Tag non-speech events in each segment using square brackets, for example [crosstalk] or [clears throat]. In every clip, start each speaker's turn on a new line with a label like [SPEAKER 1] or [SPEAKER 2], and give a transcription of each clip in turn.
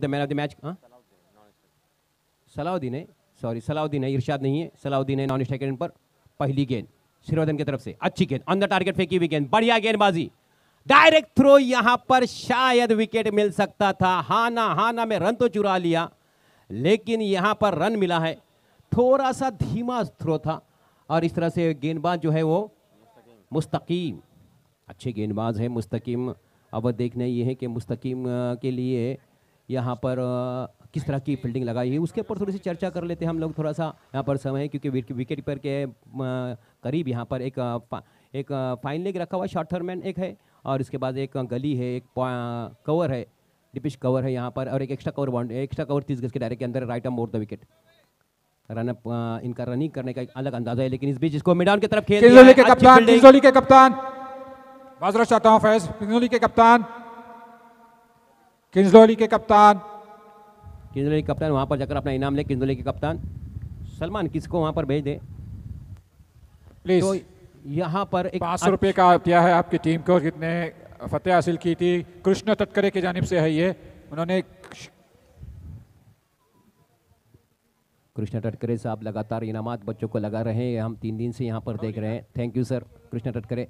[SPEAKER 1] The man of the match Salauddin है sorry Salauddin है, इरशाद नहीं है, सलाउद्दीन है नॉन स्ट्राइक पर पहली गेंद श्रीवर्धन की तरफ़ से, अच्छी गेंद ऑन द टारगेट फेंकी हुई गेंद, बढ़िया गेंदबाजी। डायरेक्ट थ्रो यहाँ पर शायद विकेट मिल सकता था, हाना हाना में रन तो चुरा लिया, लेकिन यहाँ पर रन मिला है। थोड़ा सा धीमा थ्रो था, और इस तरह से गेंदबाज जो है वो मुस्तकीम, अच्छे गेंदबाज है मुस्तकीम। अब देखना ये है कि मुस्तकीम के लिए यहाँ पर किस तरह की फील्डिंग लगाई है उसके ऊपर थोड़ी सी चर्चा कर लेते हैं हम लोग। थोड़ा सा यहाँ पर समय क्योंकि विकेट पर के करीब यहाँ पर एक एक फाइन लेग रखा हुआ शॉर्ट थर्मैन एक है और इसके बाद एक गली है एक कवर है डिपिश कवर है यहाँ पर और एक extra cover bound extra cover तीस गज के डायरेक्ट के अंदर right arm over the wicket. Run up इनका रनिंग करने का एक अलग अंदाज़ा है लेकिन इस बीच इसको मिडाउन की तरफ़ खेल
[SPEAKER 2] के कप्तान के कप्तान। माजरा चाहता हूँ फैज के कप्तान। किंजोली के कप्तान।
[SPEAKER 1] किंजोली के कप्तान वहाँ पर जाकर अपना इनाम ले किंजोली के कप्तान। सलमान किसको वहाँ पर भेज दे?
[SPEAKER 2] प्लीज़
[SPEAKER 1] तो यहाँ पर एक
[SPEAKER 2] पाँच सौ रुपये का दिया है आपकी टीम को कितने फतेह हासिल की थी। कृष्ण तटकरे की जानिब से है ये। उन्होंने
[SPEAKER 1] कृष्ण टटकरे साहब लगातार इनामात बच्चों को लगा रहे हैं। हम तीन दिन से यहाँ पर देख रहे हैं। Thank you sir Krishna Tatkare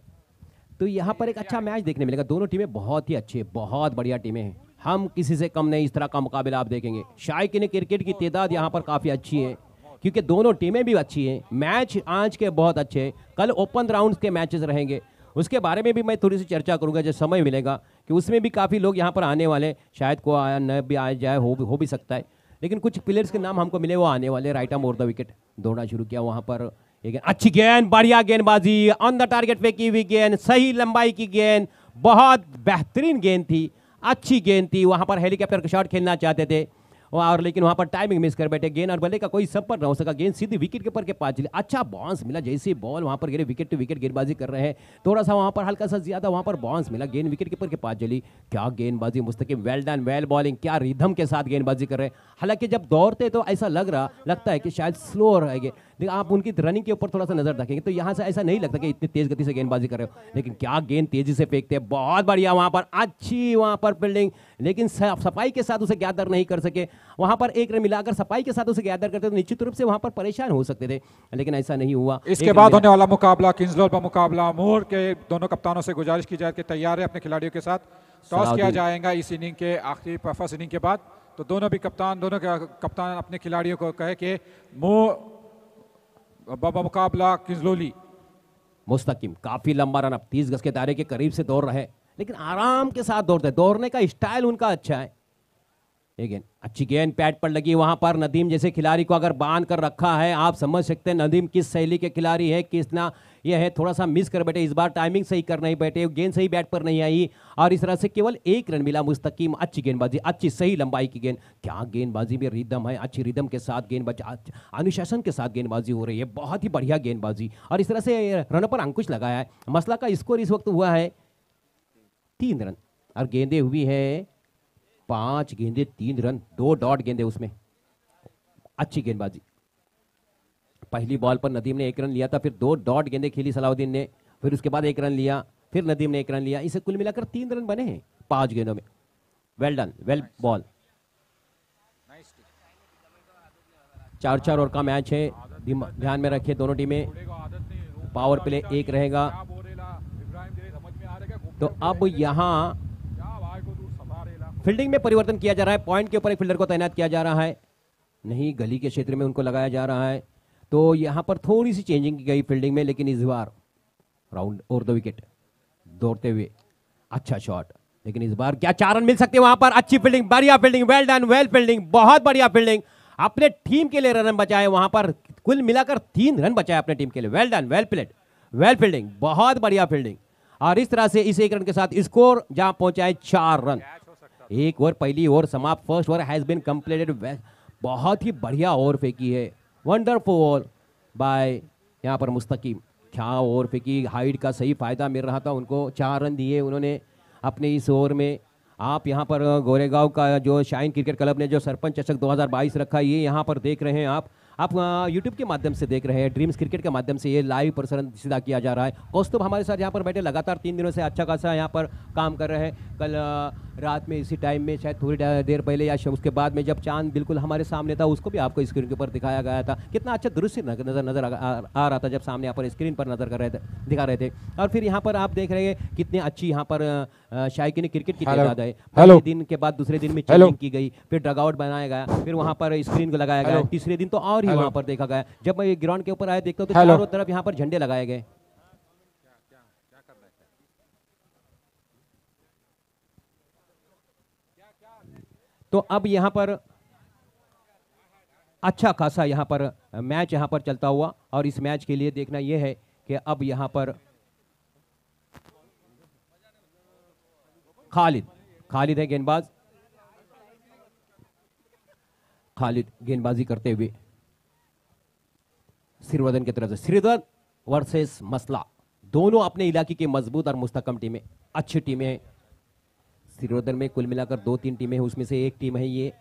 [SPEAKER 1] तो यहाँ पर एक अच्छा मैच देखने मिलेगा। दोनों टीमें बहुत ही अच्छी है बहुत बढ़िया टीमें हैं। हम किसी से कम नहीं, इस तरह का मुकाबला आप देखेंगे। शायद क्रिकेट की तादाद यहाँ पर काफ़ी अच्छी है, क्योंकि दोनों टीमें भी अच्छी हैं। मैच आज के बहुत अच्छे हैं। कल ओपन राउंड के मैचेस रहेंगे। उसके बारे में भी मैं थोड़ी सी चर्चा करूँगा, जब समय मिलेगा, कि उसमें भी काफ़ी लोग यहाँ पर आने वाले। शायद को आया, न भी आ जाए, हो भी हो भी सकता है। लेकिन कुछ प्लेयर्स के नाम हमको मिले, वो आने वाले right arm over the wicket दौड़ना शुरू किया वहाँ पर। एक अच्छी गेंद, बढ़िया गेंदबाजी। ऑन द टारगेट पे की हुई गेंद, सही लंबाई की गेंद। बहुत बेहतरीन गेंद थी। अच्छी गेंद थी वहाँ पर हेलीकॉप्टर का शॉट खेलना चाहते थे। और लेकिन वहाँ पर टाइमिंग मिस कर बैठे। गेंद और बल्ले का कोई संपर्क ना हो सका। गेंद सीधी विकेट कीपर के पास चली। अच्छा बाउंस मिला। जैसे बॉल वहाँ पर गिरे विकेट टू विकेट गेंदबाजी कर रहे हैं। थोड़ा सा वहाँ पर हल्का सा ज़्यादा वहाँ पर बाउंस मिला। गेंद विकेट कीपर के पास चली। क्या गेंदबाजी Mustakim well done well bowling क्या रिधम के साथ गेंदबाजी कर रहे हैं। हालाँकि जब दौड़ते तो ऐसा लग रहा, लगता है कि शायद स्लो रहेंगे। लेकिन आप उनकी रनिंग के ऊपर थोड़ा सा नज़र रखेंगे तो यहाँ से ऐसा नहीं लगता कि इतनी तेज गति से गेंदबाजी कर रहे हो। लेकिन क्या गेंद तेज़ी से फेंकते हैं। बहुत बढ़िया वहाँ पर। अच्छी वहाँ पर फील्डिंग लेकिन सफ़ाई के साथ उसे गैदर नहीं कर सके। वहाँ पर एक रन मिलाकर सफ़ाई के साथ उसे गैदर करते तो निश्चित रूप से वहाँ पर परेशान हो सकते थे लेकिन ऐसा नहीं हुआ।
[SPEAKER 2] इसके बाद होने वाला मुकाबला किंग्सलोर का मुकाबला मोर के दोनों कप्तानों से गुजारिश की जाए कि तैयार है अपने खिलाड़ियों के साथ। टॉस किया जाएगा इस इनिंग के आखिरी फ़र्स्ट इनिंग के बाद। तो दोनों भी कप्तान दोनों के कप्तान अपने खिलाड़ियों को कहे कि मो ब- मुकाबला किंजलोली
[SPEAKER 1] मुस्तकिम काफ़ी लंबा रन अब तीस गज के दायरे के करीब से दौड़ रहे लेकिन आराम के साथ दौड़ते दौड़ने का स्टाइल उनका अच्छा है। गेंद अच्छी गेंद पैड पर लगी वहाँ पर। नदीम जैसे खिलाड़ी को अगर बाँध कर रखा है, आप समझ सकते हैं नदीम किस शैली के खिलाड़ी है किसना ये है थोड़ा सा मिस कर बैठे। इस बार टाइमिंग सही कर नहीं बैठे, गेंद सही बैट पर नहीं आई और इस तरह से केवल एक रन मिला मुस्तकीम। अच्छी गेंदबाजी, अच्छी सही लंबाई की गेंद। क्या गेंदबाजी में रिदम है, अच्छी रिदम के साथ गेंदबाजी अनुशासन के साथ गेंदबाजी हो रही है, बहुत ही बढ़िया गेंदबाजी। और इस तरह से रन पर अंकुश लगाया है। मसला का स्कोर इस वक्त हुआ है तीन रन। और गेंदे हुई है पाँच गेंदे तीन रन दो डॉट गेंदे उसमें। अच्छी गेंदबाजी। पहली बॉल पर नदीम ने एक रन लिया था फिर दो डॉट गेंदे खेली सलाउद्दीन ने फिर उसके बाद एक रन लिया फिर नदीम ने एक रन लिया। इसे कुल मिलाकर तीन रन बने हैं पाँच गेंदों में। वेल डन वेल बॉल चार चार ओवर का मैच है। ध्यान में रखिए दोनों टीमें। पावर प्ले एक रहेगा। तो अब यहाँ फील्डिंग में परिवर्तन किया जा रहा है, पॉइंट के ऊपर एक फील्डर को तैनात किया जा रहा है। नहीं, गली के क्षेत्र में उनको लगाया जा रहा है। तो यहाँ पर थोड़ी सी चेंजिंग की गई फील्डिंग में, लेकिन इस बार राउंड और द विकेट दौड़ते हुए अच्छा शॉट लेकिन इस बार क्या चार रन मिल सकते हैं वहाँ पर? अच्छी फील्डिंग बढ़िया fielding well done well fielding बहुत बढ़िया फील्डिंग अपने टीम के लिए रन बचाए वहाँ पर। कुल मिलाकर तीन रन बचाए अपने टीम के लिए। Well done well played well fielding बहुत बढ़िया फील्डिंग और इस तरह से इस एक रन के साथ स्कोर जहाँ पहुँचाए चार रन। एक ओवर पहली ओवर समाप्त first over has been completed बहुत ही बढ़िया ओवर फेंकी है। वंडरफुल ओवर बाय यहाँ पर मुस्तकीम। क्या ओवर फेंकी हाइट का सही फ़ायदा मिल रहा था उनको। चार रन दिए उन्होंने अपने इस ओवर में। आप यहाँ पर, गोरेगांव का जो शाइन क्रिकेट क्लब ने जो सरपंच चषक 2022 रखा, ये यहाँ पर देख रहे हैं आप। आप यूट्यूब के माध्यम से देख रहे हैं ड्रीम्स क्रिकेट के माध्यम से ये लाइव प्रसारण सीधा किया जा रहा है। कौस्तुभ हमारे साथ यहाँ पर बैठे लगातार तीन दिनों से अच्छा खासा यहाँ पर काम कर रहे हैं। कल रात में इसी टाइम में शायद थोड़ी देर पहले या उसके बाद में जब चाँद बिल्कुल हमारे सामने था उसको भी आपको स्क्रीन के ऊपर दिखाया गया था। कितना अच्छा दृश्य नज़र नज़र आ, रहा था जब सामने यहाँ पर स्क्रीन पर नज़र कर रहे थे दिखा रहे थे। और फिर यहाँ पर आप देख रहे हैं कितनी अच्छी यहाँ पर शायकीन क्रिकेट की. तादाद है। पहले दिन के बाद दूसरे दिन में. चेकिंग की गई फिर ड्रगआउट बनाया गया फिर वहाँ पर स्क्रीन को लगाया गया तीसरे दिन तो और
[SPEAKER 2] Hello.
[SPEAKER 1] वहाँ पर देखा गया। जब मैं ग्राउंड के ऊपर आया देखता हूँ तो चारों तरफ़ यहाँ पर झंडे लगाए गए। तो अब यहाँ पर अच्छा खासा यहाँ पर मैच यहाँ पर चलता हुआ और इस मैच के लिए देखना यह है कि अब यहाँ पर खालिद खालिद है गेंदबाज। खालिद गेंदबाजी करते हुए श्रीवर्धन की तरफ़ से। श्रीवर्धन वर्सेस मसला, दोनों अपने इलाके की मज़बूत और मुस्तकम टीमें, अच्छी टीमें श्रीवर्धन में कुल मिलाकर दो तीन टीमें हैं, उसमें से एक टीम है ये।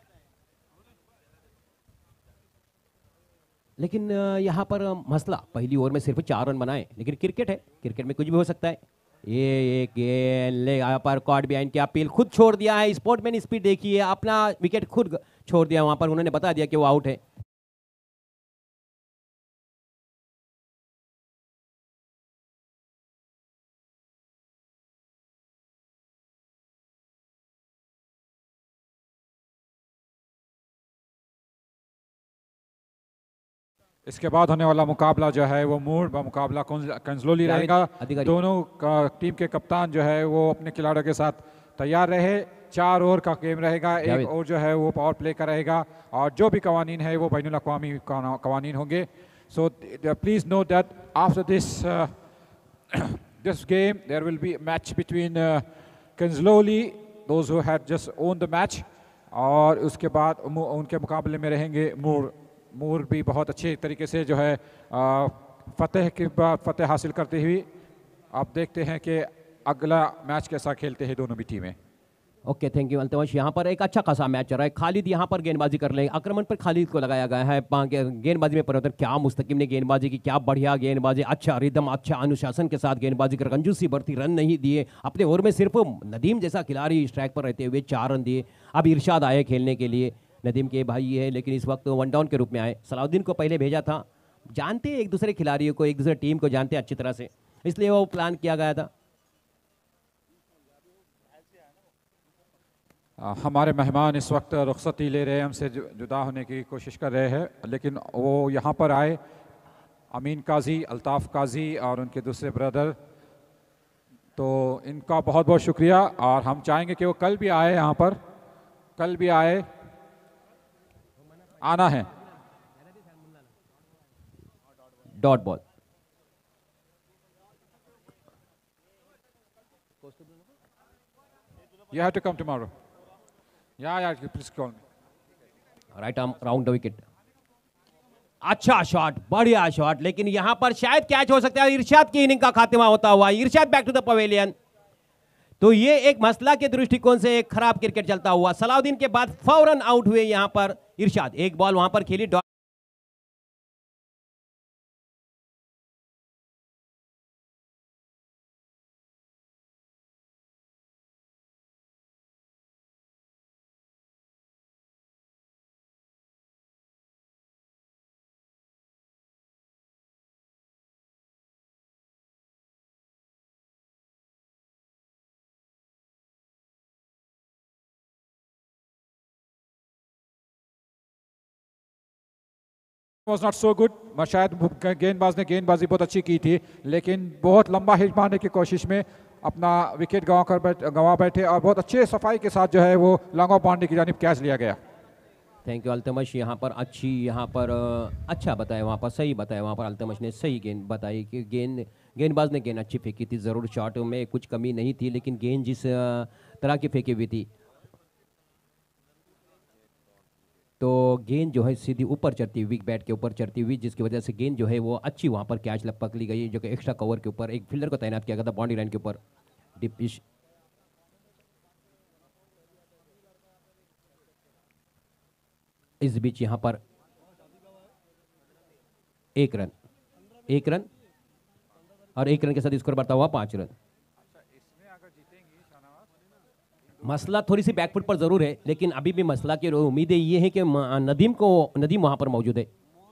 [SPEAKER 1] लेकिन यहाँ पर मसला, पहली ओवर में सिर्फ़ चार रन बनाए, लेकिन क्रिकेट है, क्रिकेट में कुछ भी हो सकता है। ये एक गेंद, ले, यहाँ पर कॉट बिहाइंड की अपील खुद छोड़ दिया है स्पोर्टमैन स्पीड देखिए, अपना विकेट खुद छोड़ दिया वहाँ पर उन्होंने बता दिया कि वो आउट है।
[SPEAKER 2] इसके बाद होने वाला मुकाबला जो है वो मूड व मुकाबला कंज- कंजलोली रहेगा दोनों का टीम के कप्तान जो है वो अपने खिलाड़ियों के साथ तैयार रहे। चार ओवर का गेम रहेगा एक ओवर जो है वो पावर प्ले का रहेगा और जो भी कवानीन है वो बैन अवी कवानीन होंगे। So please know that after this this game there will be a match between uh, Kanzloli those who had just owned the match और उसके बाद उनके मुकाबले में रहेंगे मूर मूर भी बहुत अच्छे तरीके से जो है फतेह के बाद फतेह हासिल करते हुए आप देखते हैं कि अगला मैच कैसा खेलते हैं दोनों भी टीमें।
[SPEAKER 1] ओके, थैंक यू अल्तमश यहाँ पर एक अच्छा खासा मैच चल रहा है। खालिद यहाँ पर गेंदबाजी कर लेंगे आक्रमण पर खालिद को लगाया गया है। गेंदबाजी में परिवर्तन। क्या मुस्तकिम ने गेंदबाजी की? क्या बढ़िया गेंदबाजी। अच्छा रिदम अच्छा अनुशासन के साथ गेंदबाजी कर कंजूसी बढ़ती रन नहीं दिए। अपने ओवर में सिर्फ़ नदीम जैसा खिलाड़ी स्ट्राइक पर रहते हुए चार रन दिए। अब इरशाद आए खेलने के लिए। नदीम के भाई है लेकिन इस वक्त वन डाउन के रूप में आए। सलाउद्दीन को पहले भेजा था। जानते एक दूसरे खिलाड़ियों को एक दूसरे टीम को जानते अच्छी तरह से। इसलिए वो प्लान किया गया था।
[SPEAKER 2] आ, हमारे मेहमान इस वक्त रुखसती ले रहे हैं हमसे जुदा होने की कोशिश कर रहे हैं लेकिन वो यहाँ पर आए। अमीन काजी अल्ताफ़ काजी और उनके दूसरे ब्रदर तो इनका बहुत बहुत शुक्रिया और हम चाहेंगे कि वो कल भी आए यहाँ पर। कल भी आए। आना है।
[SPEAKER 1] Dot ball
[SPEAKER 2] You have to come tomorrow. Yeah, yeah, please call me.
[SPEAKER 1] Right arm round wicket अच्छा शॉट बढ़िया शॉट लेकिन यहाँ पर शायद कैच हो सकता है। इरशाद की इनिंग का खात्मा होता हुआ। Irshad back to the pavilion तो ये एक मसला के दृष्टिकोण से एक खराब क्रिकेट चलता हुआ। सलाउद्दीन के बाद फ़ौरन आउट हुए यहाँ पर इरशाद। एक बॉल वहाँ पर खेली
[SPEAKER 2] वॉज़ नॉट सो गुड शायद गेंदबाज ने गेंदबाजी बहुत अच्छी की थी, लेकिन बहुत लंबा हिट मारने की कोशिश में अपना विकेट गंवा कर बैठ, गंवा बैठे और बहुत अच्छे सफ़ाई के साथ जो है वो लॉन्ग ऑफ़ बाउंड्री की जानब कैच लिया गया।
[SPEAKER 1] थैंक यू अल्तमश यहाँ पर अच्छी, यहाँ पर अच्छा बताया, वहाँ पर सही बताया। वहाँ पर अल्तमश ने सही गेंद बताई कि गेंद, गेंदबाज ने गेंद अच्छी फेंकी थी। ज़रूर शॉट में कुछ कमी नहीं थी, लेकिन गेंद जिस तरह की फेंकी हुई थी तो गेंद जो है सीधी ऊपर चढ़ती हुई विक बैट के ऊपर चढ़ती हुई, जिसकी वजह से गेंद जो है वो अच्छी वहाँ पर कैच लग पकड़ी गई जो कि एक्स्ट्रा कवर के ऊपर, एक फील्डर को तैनात किया गया था बाउंड्री लाइन के ऊपर। डिप इस इस बीच यहाँ पर एक रन एक रन, और एक रन के साथ स्कोर बढ़ता हुआ पाँच रन। मसला थोड़ी सी बैकफुट पर ज़रूर है, लेकिन अभी भी मसला की उम्मीदें ये है कि नदीम को, नदीम वहाँ पर मौजूद है।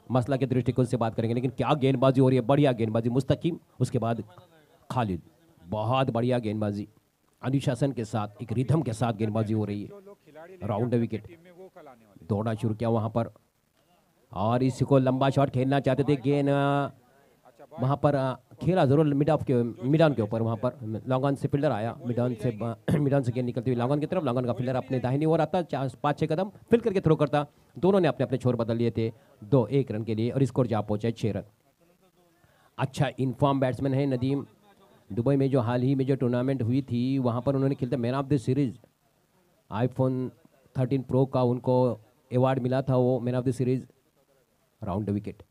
[SPEAKER 1] मसला के दृष्टिकोण से बात करेंगे, लेकिन क्या गेंदबाजी हो रही है? बढ़िया गेंदबाजी, मुस्तकीम, उसके बाद खालिद, बहुत बढ़िया गेंदबाजी। अनुशासन के साथ, एक रिथम के साथ गेंदबाजी हो रही है। राउंड विकेट दौड़ा शुरू किया वहाँ पर। और इसको लंबा शॉट खेलना चाहते थे गेंद वहाँ पर खेला ज़रूर मिड ऑफ़ के मिड ऑन के ऊपर वहाँ पर। लॉन्ग ऑन से फील्डर आया मिड ऑन से [clears throat] मिड ऑन से गेंद निकलती हुई लॉन्ग ऑन की तरफ़। लॉन्ग ऑन का फील्डर अपने दाहिनी ओर आता, चार, पाँच छः कदम फिल करके थ्रो करता। दोनों ने अपने अपने छोर बदल लिए थे, दो, एक रन के लिए, और स्कोर जा पहुँचे छः रन। अच्छा इनफॉर्म बैट्समैन है नदीम। दुबई में जो हाल ही में जो टूर्नामेंट हुई थी, वहाँ पर उन्होंने खेलते man of the series iPhone 13 pro का उनको अवार्ड मिला था वो man of the series round wicket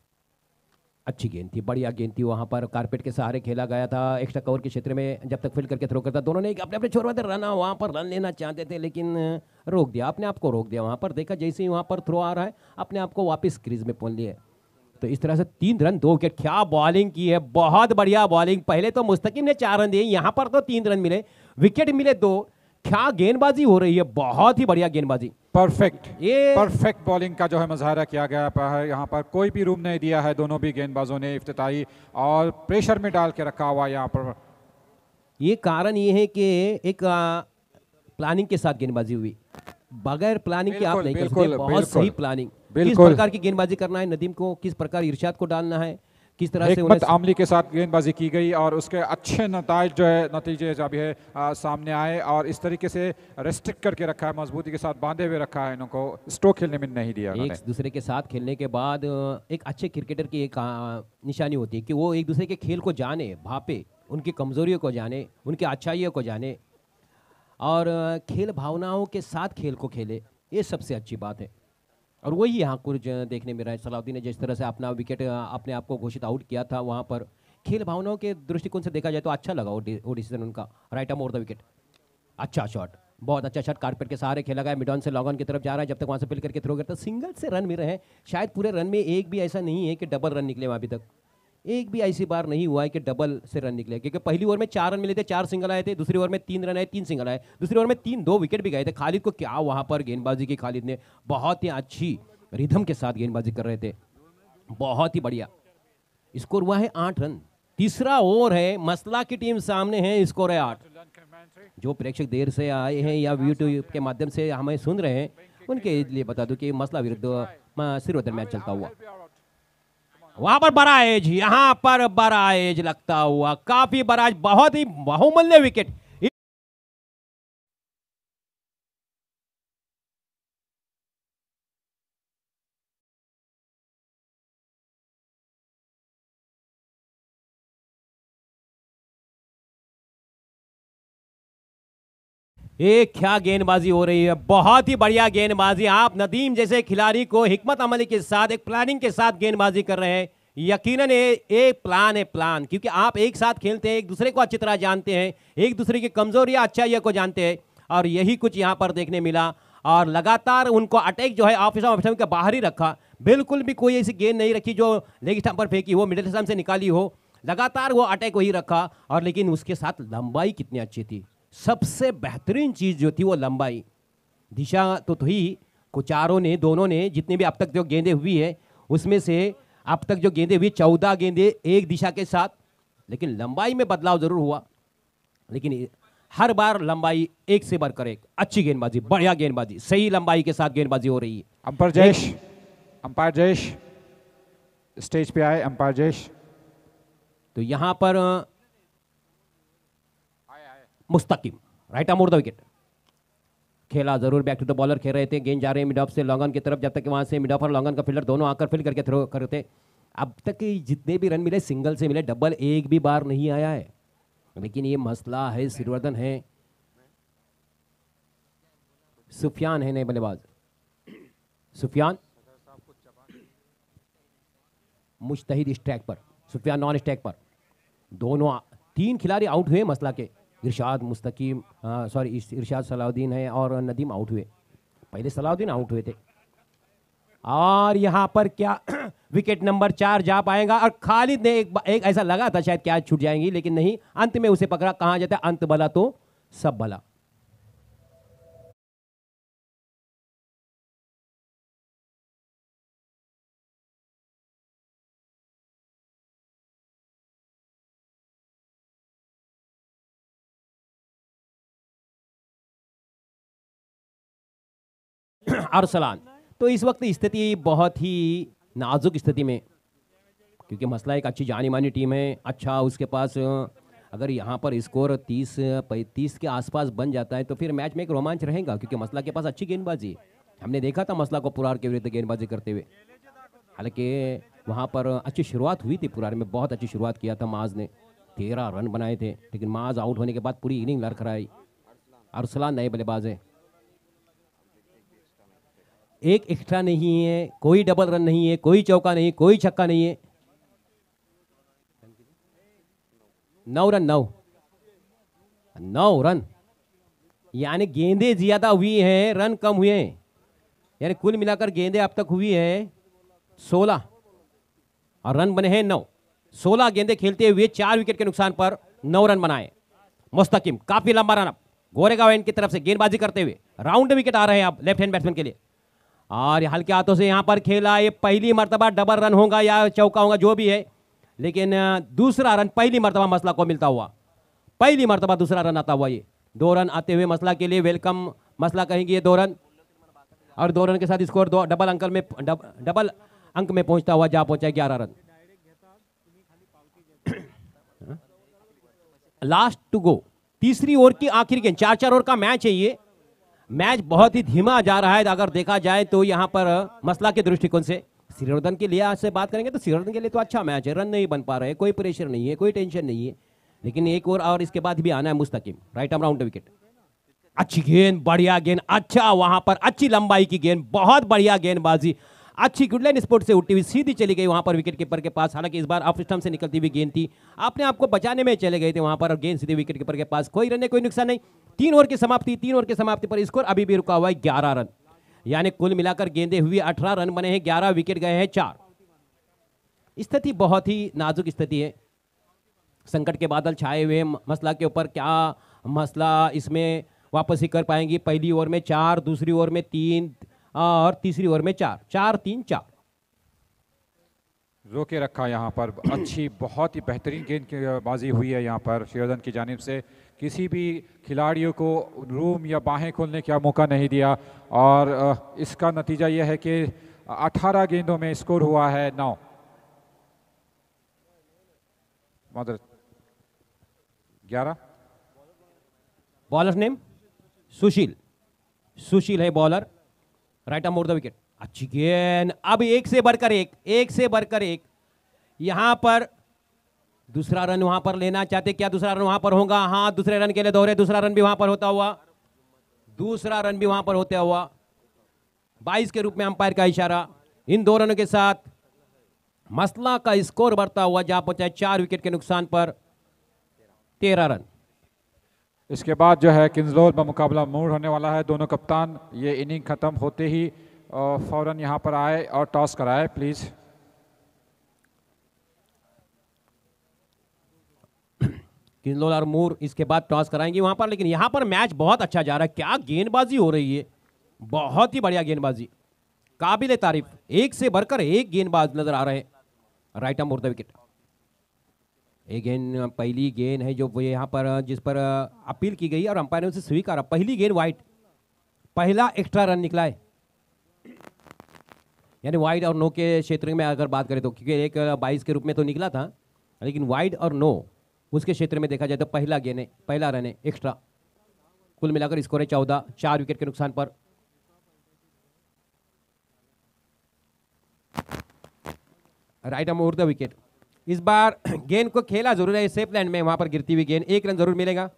[SPEAKER 1] अच्छी गेंद थी, बढ़िया गेंद थी। वहाँ पर कारपेट के सहारे खेला गया था एक्स्ट्रा कवर के क्षेत्र में, जब तक फ़ील्ड करके थ्रो करता। दोनों ने अपने अपने छोर में रन, वहाँ पर रन लेना चाहते थे, लेकिन रोक दिया, अपने आप को रोक दिया। वहाँ पर देखा जैसे ही वहाँ पर थ्रो आ रहा है, अपने आप को वापस क्रीज में पहुँच लिए। तो इस तरह से तीन रन, दो विकेट, क्या बॉलिंग की है, बहुत बढ़िया बॉलिंग पहले तो मुस्तकिम ने चार रन दिए, यहाँ पर तो तीन रन मिले, विकेट मिले दो क्या गेंदबाजी हो रही है? बहुत ही बढ़िया गेंदबाजी।
[SPEAKER 2] परफेक्ट
[SPEAKER 1] ये
[SPEAKER 2] परफेक्ट बॉलिंग का जो है मुजाहरा किया गया है यहाँ पर कोई भी रूम नहीं दिया है। दोनों भी गेंदबाजों ने इफ्तिताई और प्रेशर में डाल के रखा हुआ है यहाँ पर।
[SPEAKER 1] ये कारण ये है कि एक आ, प्लानिंग के साथ गेंदबाजी हुई। बगैर प्लानिंग के आप नहीं कर सकते। बहुत सही प्लानिंग किस प्रकार की गेंदबाजी करना है? नदीम को किस प्रकार इर्शाद को डालना है? किस तरह से उन्हें
[SPEAKER 2] आमली के साथ गेंदबाजी की गई और उसके अच्छे नतज जो है नतीजे जब है आ, सामने आए और इस तरीके से रेस्ट्रिक्ट करके रखा है मजबूती के साथ बांधे हुए रखा है इनको स्ट्रोक खेलने में नहीं दिया
[SPEAKER 1] एक दूसरे के साथ खेलने के बाद एक अच्छे क्रिकेटर की एक निशानी होती है कि वो एक दूसरे के खेल को जाने भापे उनकी कमजोरियों को जाने उनकी अच्छाइयों को जाने और खेल भावनाओं के साथ खेल को खेले ये सबसे अच्छी बात है। और वही यहाँ कुछ देखने में रहा है। सलाउद्दीन ने जिस तरह से अपना विकेट अपने आप को घोषित आउट किया था, वहाँ पर खेल भावनाओं के दृष्टिकोण से देखा जाए तो अच्छा लगा वो डिसीज़न उनका। Right arm over the wicket. अच्छा शॉट, बहुत अच्छा शॉट, कारपेट के सहारे खेला गया मिडॉन से लॉगन की तरफ़ जा रहा है, जब तक वहाँ से फिल करके थ्रो करता सिंगल से रन मिल रहे हैं, शायद पूरे रन में एक भी ऐसा नहीं है कि डबल रन निकले वहाँ अभी तक। एक भी ऐसी बार नहीं हुआ है कि डबल से रन निकले। क्योंकि पहली ओवर में चार रन मिले थे, चार सिंगल आए थे, दूसरी ओवर में तीन रन आए, तीन सिंगल आए। दूसरी ओवर में तीन, दो विकेट भी गए थे। खालिद को क्या वहाँ पर गेंदबाजी की? खालिद ने बहुत ही अच्छी रिधम के साथ गेंदबाजी कर रहे थे। बहुत ही बढ़िया। स्कोर हुआ है आठ रन। तीसरा ओवर है। मसला की टीम सामने है। स्कोर है आठ। जो प्रेक्षक देर से आए हैं या यूट्यूब के माध्यम से हमें सुन रहे हैं, उनके लिए बता दूँ कि मसला विरुद्ध सिरवदर मैच चलता हुआ। वहाँ पर बड़ा एज यहाँ पर बड़ा एज लगता हुआ। काफ़ी बड़ा, बहुत ही बहुमूल्य विकेट एक क्या गेंदबाजी हो रही है। बहुत ही बढ़िया गेंदबाजी। आप नदीम जैसे खिलाड़ी को हिकमत अमली के साथ, एक प्लानिंग के साथ गेंदबाजी कर रहे हैं। यकीनन ये एक प्लान है प्लान क्योंकि आप एक साथ खेलते हैं, एक दूसरे को अच्छी तरह जानते हैं, एक दूसरे की कमजोरियाँ, अच्छाइयों को जानते हैं, और यही कुछ यहाँ पर देखने मिला। और लगातार उनको अटैक जो है ऑफ़ ऑफ़ के बाहर ही रखा। बिल्कुल भी कोई ऐसी गेंद नहीं रखी जो लेग स्टंप पर फेंकी हो मिडिल स्टंप से निकाली हो। लगातार वो अटैक वही रखा, और लेकिन उसके साथ लंबाई कितनी अच्छी थी। सबसे बेहतरीन चीज़ जो थी वो लंबाई। दिशा तो थी कुचारों ने दोनों ने जितने भी अब तक जो गेंदे हुई है उसमें से अब तक जो गेंदे हुई चौदह गेंदे एक दिशा के साथ। लेकिन लंबाई में बदलाव ज़रूर हुआ। लेकिन हर बार लंबाई एक से बढ़कर एक। अच्छी गेंदबाजी बढ़िया गेंदबाजी सही लंबाई के साथ गेंदबाजी हो रही है।
[SPEAKER 2] Umpire Jayesh umpire Jayesh stage पे आए अंपायर जयेश।
[SPEAKER 1] तो यहाँ पर Mustakim right over the wicket खेला, ज़रूर बैक टू द बॉलर खेल रहे थे, गेंद जा रहे हैं मिड ऑफ़ से लॉन्गन की तरफ़, जब तक वहाँ से मिड ऑफ़ और लॉन्गन का फील्डर दोनों आकर फ़ील्ड करके थ्रो करते अब तक जितने भी रन मिले सिंगल से मिले डबल एक भी बार नहीं आया है। लेकिन ये मसला है सिरवर्धन है। सुफियान है नए बल्लेबाज। सुफियान? मुश्तहिद स्ट्रैक पर, सुफियान नॉन स्ट्रैक पर। दोनों तीन खिलाड़ी आउट हुए मसला के। इरशाद मुस्तकीम सॉरी इरशाद सलाउद्दीन है और नदीम आउट हुए। पहले सलाउद्दीन आउट हुए थे। और यहाँ पर क्या [clears throat] विकेट नंबर चार जा पाएगा? और खालिद ने एक, एक ऐसा लगा था शायद क्या छूट जाएँगी लेकिन नहीं अंत में उसे पकड़ा। कहा जाता है? अंत भला तो सब भला अरसलान। तो इस वक्त स्थिति बहुत ही नाजुक स्थिति में, क्योंकि मसला एक अच्छी जानी मानी टीम है अच्छा उसके पास, अगर यहाँ पर स्कोर तीस, पैंतीस के आसपास बन जाता है तो फिर मैच में एक रोमांच रहेगा, क्योंकि मसला के पास अच्छी गेंदबाजी हमने देखा था मसला को पुरार के विरुद्ध गेंदबाजी करते हुए। हालाँकि वहाँ पर अच्छी शुरुआत हुई थी पुरार में, बहुत अच्छी शुरुआत किया था माज ने। तेरह रन बनाए थे, लेकिन माज आउट होने के बाद पूरी इनिंग लड़खड़ाई। अरसलान नए बल्लेबाज है। एक एक्स्ट्रा नहीं है, कोई डबल रन नहीं है, कोई चौका नहीं, कोई छक्का नहीं है। नौ रन, नौ। नौ रन। यानी गेंदे ज़्यादा हुई हैं, रन कम हुए हैं। यानी कुल मिलाकर गेंदे अब तक हुई है सोलह। और रन बने हैं नौ। सोलह गेंदे खेलते हुए चार विकेट के नुकसान पर नौ रन बनाए। मुस्तकिम, काफ़ी लंबा रन अब गोरेगांव एंड की तरफ़ से गेंदबाजी करते हुए। राउंड विकेट आ रहे हैं अब लेफ़्ट हैंड बैट्समैन के लिए। और हल्के हाथों से यहाँ पर खेला। ये पहली मरतबा डबल रन होगा या चौका होगा जो भी है। लेकिन दूसरा रन पहली मरतबा मसला को मिलता हुआ। पहली मरतबा दूसरा रन आता हुआ ये। दो रन आते हुए मसला के लिए वेलकम मसला कहेंगे ये दो रन और दो रन के साथ स्कोर दो डबल अंकल में डब, डबल अंक में पहुँचता हुआ जा पहुँचा ग्यारह रन लास्ट टू गो तीसरी ओवर की आखिरी गेंद चार चार ओवर का मैच है ये। मैच बहुत ही धीमा जा रहा है। अगर देखा जाए तो यहाँ पर मसला के दृष्टिकोण से श्रीवर्धन के लिए आज से बात करेंगे तो श्रीवर्धन के लिए तो अच्छा मैच है। रन नहीं बन पा रहे कोई प्रेशर नहीं है, कोई टेंशन नहीं है। लेकिन एक और और इसके बाद भी आना है Mustakim. Right arm round wicket अच्छी गेंद, बढ़िया गेंद अच्छा वहाँ पर, अच्छी लंबाई की गेंद, बहुत बढ़िया गेंदबाजी। अच्छी गुडलाइन स्पोर्ट से उठी हुई, सीधी चली गई वहाँ पर विकेट कीपर के पास। हालाँकि इस बार ऑफ़ स्टम्प से निकलती हुई गेंद थी। अपने आप को बचाने में चले गए थे वहाँ पर गेंद सीधे विकेट कीपर के पास। कोई रन कोई नुकसान नहीं। तीन ओवर की समाप्ति, तीन ओवर की समाप्ति पर स्कोर अभी भी रुका हुआ है ग्यारह रन। यानी कुल मिलाकर गेंदे हुई अठारह रन बने हैं, ग्यारह विकेट गए हैं, चार। स्थिति बहुत ही नाजुक स्थिति है। संकट के बादल छाए हुए मसला के ऊपर क्या मसला इसमें वापसी कर पाएँगी? पहली ओवर में चार, दूसरी ओवर में तीन और तीसरी ओवर में चार। चार, तीन, चार।
[SPEAKER 2] रोके रखा यहाँ पर। अच्छी, बहुत ही बेहतरीन गेंदबाजी हुई है यहाँ पर। शेरदन की जानब से किसी भी खिलाड़ियों को रूम या बाहें खोलने का मौका नहीं दिया और इसका नतीजा यह है कि 18 गेंदों में स्कोर हुआ है नौ। मदर, ग्यारह?
[SPEAKER 1] Bowler name? सुशील। सुशील है bowler. Right arm over the wicket. अच्छी गेंद। अब एक से बढ़कर एक एक से बढ़कर एक। यहाँ पर दूसरा रन वहाँ पर लेना चाहते, क्या दूसरा रन वहाँ पर होगा? हाँ दूसरे रन के लिए दोहरे, दूसरा रन भी वहाँ पर होता हुआ। दूसरा रन भी वहाँ पर होता हुआ। बाईस के रूप में अंपायर का इशारा। इन दो रनों के साथ मसला का स्कोर बढ़ता हुआ जा पहुँचा चार विकेट के नुकसान पर तेरह रन।
[SPEAKER 2] इसके बाद जो है किंजलोर में मुकाबला मूड होने वाला है। दोनों कप्तान ये इनिंग खत्म होते ही फ़ौरन यहाँ पर आए और टॉस कराए, प्लीज़।
[SPEAKER 1] किंजलोर और मूर इसके बाद टॉस कराएँगे वहाँ पर, लेकिन यहाँ पर मैच बहुत अच्छा जा रहा है। क्या गेंदबाजी हो रही है? बहुत ही बढ़िया गेंदबाजी। काबिल तारीफ़। एक से बढ़कर एक गेंदबाज नज़र आ रहे हैं। राइट आर्म द विकेट एक गेंद पहली गेंद है जो यहाँ पर, जिस पर अपील की गई और अंपायर ने उसे स्वीकारा। पहली गेंद वाइट पहला एक्स्ट्रा रन निकला है। यानी वाइड और नो के क्षेत्र में अगर बात करें तो क्योंकि एक बाईस के रूप में तो निकला था, लेकिन वाइड और नो उसके क्षेत्र में देखा जाए तो पहला है पहला रन है एक्स्ट्रा कुल मिलाकर स्कोर है चौदह, चार विकेट के नुकसान पर। राइट ओवर द विकेट इस बार [clears throat] गेंद को खेला ज़रूर है सेफ़ लैंड में वहाँ पर गिरती हुई गेंद। एक रन ज़रूर मिलेगा।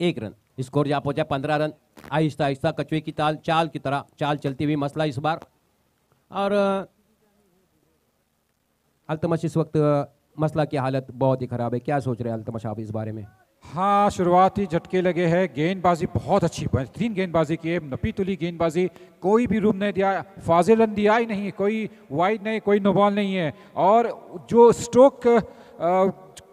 [SPEAKER 1] एक रन। स्कोर जा पहुँचा, पंद्रह रन। आहिस्ता आहिस्ता कछुए की ताल, चाल की तरह, चाल चलती हुई मसला इस बार। और अल्तमश इस वक्त मसला की हालत बहुत ही ख़राब है। क्या सोच रहे हैं अल्तमश आप इस बारे में?
[SPEAKER 2] हाँ शुरुआती झटके लगे हैं। गेंदबाजी बहुत अच्छी, बेहतरीन गेंदबाजी की है। नपी तुली गेंदबाजी, कोई भी रूम नहीं दिया फाजिल रन दिया ही नहीं कोई वाइड नहीं, कोई नोबॉल नहीं है। और जो स्ट्रोक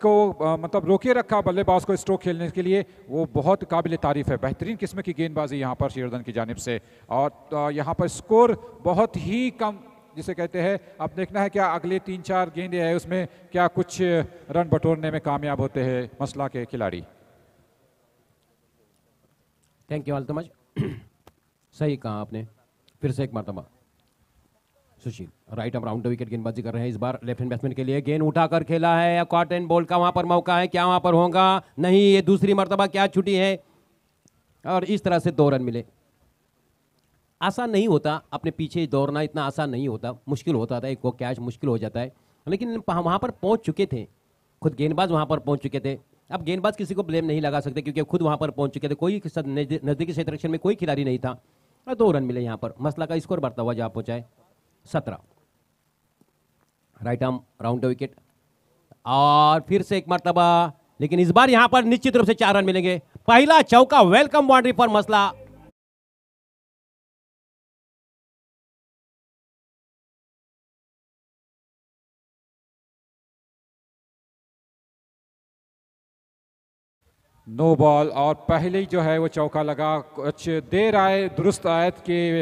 [SPEAKER 2] को मतलब रोके रखा बल्लेबाज को स्ट्रोक खेलने के लिए, वो बहुत काबिल तारीफ़ है। बेहतरीन किस्म की गेंदबाजी यहाँ पर शेरदन की जानब से। और यहाँ पर स्कोर बहुत ही कम जिसे कहते हैं, अब देखना है क्या अगले तीन चार गेंदे हैं, उसमें क्या कुछ रन बटोरने में कामयाब होते हैं मसला के खिलाड़ी?
[SPEAKER 1] थैंक यू अल्तमज सही कहा आपने। फिर से एक मरतबा Sushil right arm round wicket गेंदबाजी कर रहे हैं इस बार। लेफ़्ट हैंड बैट्समैन के लिए गेंद उठाकर खेला है। या कॉट एंड बॉल का वहाँ पर मौका है, क्या वहाँ पर होगा? नहीं, ये दूसरी मरतबा, क्या छुट्टी है? और इस तरह से दो रन मिले। आसान नहीं होता, अपने पीछे दौड़ना इतना आसान नहीं होता। मुश्किल होता था, एक को कैच मुश्किल हो जाता है। लेकिन वहाँ पर पहुँच चुके थे। खुद गेंदबाज वहाँ पर पहुँच चुके थे। अब गेंदबाज किसी को ब्लेम नहीं लगा सकते, क्योंकि खुद वहाँ पर पहुँच चुके थे। कोई नजदीकी क्षेत्र में कोई खिलाड़ी नहीं था। और दो रन मिले यहाँ पर। मसला का स्कोर बढ़ता हुआ जहाँ पहुँचाए सत्रह। राइट आर्म राउंड विकेट और फिर से एक मरतबा। लेकिन इस बार यहाँ पर निश्चित रूप से चार रन मिलेंगे। पहला चौका वेलकम बाउंड्री पर मसला।
[SPEAKER 2] नो बॉल और पहले ही जो है वो चौका लगा, कुछ देर आए, दुरुस्त आयत के